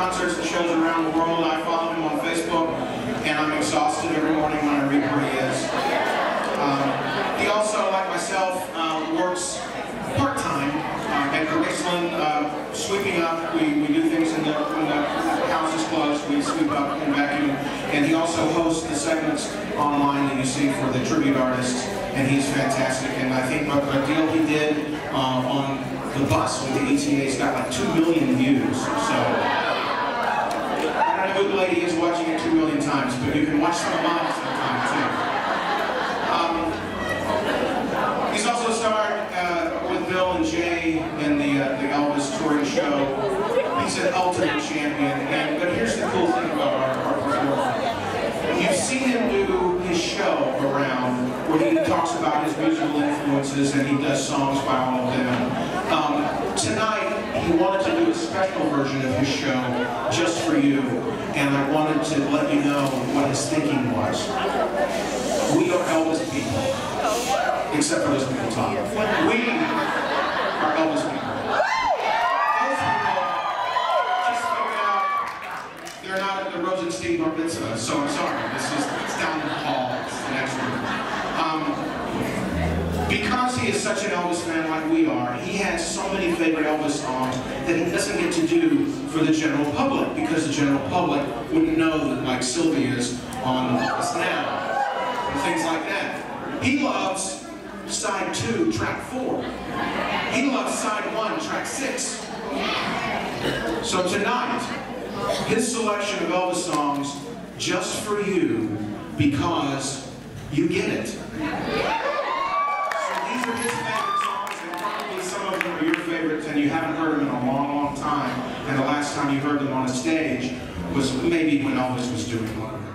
concerts and shows around the world. I follow him on Facebook, and I'm exhausted every morning when I read where he is. Um, he also, like myself, uh, works part-time uh, at Graceland, uh, sweeping up. We, we do things in the, when the house is closed, we sweep up and vacuum. And he also hosts the segments online that you see for the tribute artists, and he's fantastic. And I think what the deal he did uh, on the bus with the ETA's got like 2 million views. So, know the lady is watching it 2 million times, but you can watch some of mine sometime too. Um, he's also starred uh, with Bill and Jay in the, uh, the Elvis touring show. He's an ultimate champion. And, but here's the cool thing about our, our performer. You've seen him do his show around where he talks about his musical influences and he does songs by all of them. Um, he wanted to do a special version of his show just for you, and I wanted to let you know what his thinking was. We are Elvis people, except for those people talking. We are Elvis people. They're not the Bar Mitzvah, so I'm sorry. This is it's down the hall. It's the next room. Um, because he is such an Elvis fan like we are, he has so many favorite Elvis songs that he doesn't get to do for the general public because the general public wouldn't know that like Sylvia's on Us Now and things like that. He loves side two, track four. He loves side one, track six. So tonight, his selection of Elvis songs just for you because you get it. These are his favorite songs, and probably some of them are your favorites, and you haven't heard them in a long, long time. And the last time you heard them on a stage was maybe when Elvis was doing one of them.